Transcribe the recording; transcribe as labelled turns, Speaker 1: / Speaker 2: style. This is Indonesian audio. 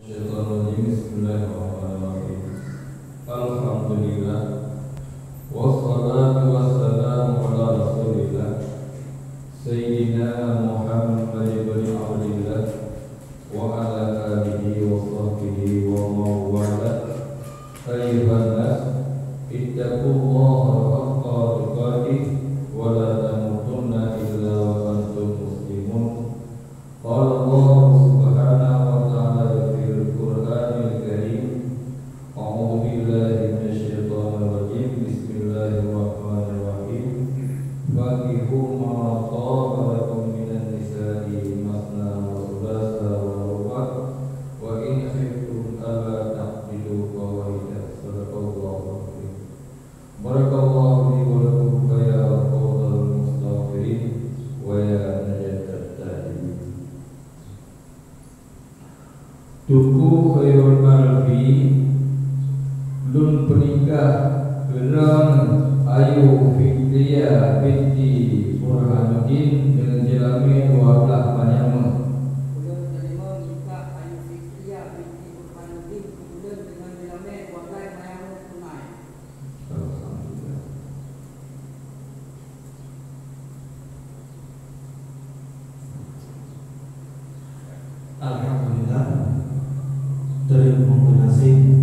Speaker 1: الشيطان الحمد لله والصلاة والسلام على رسول الله سيدنا محمد بن عبد الله وعلى آله وصحبه أيها الناس اتقوا الله Duku khairul kalbi Lun perikah Gerang Ayu Fikriya Binti Burhanuddin Dengan jelami Wablah Manyamu
Speaker 2: Alhamdulillah. Terima kasih.